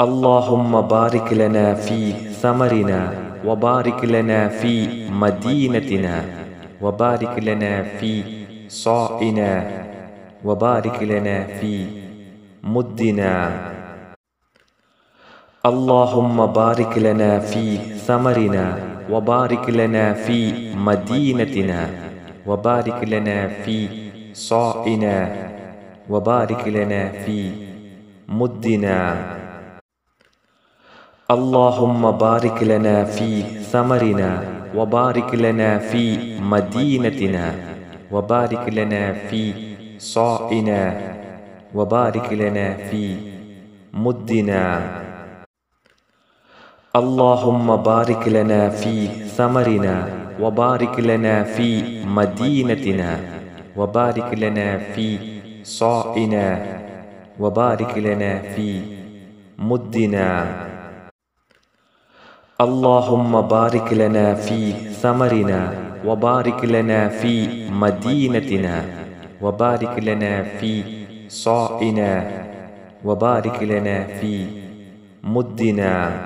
اللهم بارك لنا في ثمرنا وبارك لنا في مدينتنا وبارك لنا في صائنا وبارك لنا في مدنا. اللهم بارك لنا في ثمرنا وبارك لنا في مدينتنا وبارك لنا في صائنا وبارك لنا في مدنا. اللهم بارك لنا في ثمرنا وبارك لنا في مدينتنا وبارك لنا في صائنا وبارك لنا في مدنا. اللهم بارك لنا في ثمرنا وبارك لنا في مدينتنا وبارك لنا في صائنا وبارك لنا في مدنا. اللهم بارك لنا في ثمرنا وبارك لنا في مدينتنا وبارك لنا في صائنا وبارك لنا في مدنا.